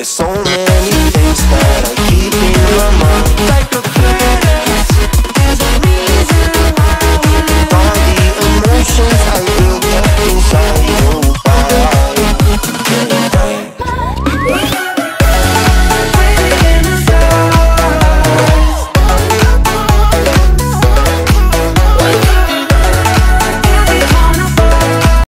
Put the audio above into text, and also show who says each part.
Speaker 1: It's so many